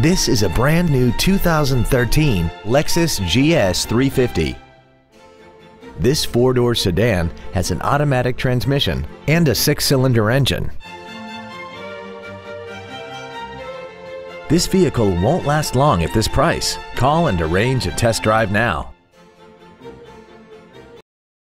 This is a brand new 2013 Lexus GS 350. This four-door sedan has an automatic transmission and a six-cylinder engine. This vehicle won't last long at this price. Call and arrange a test drive now.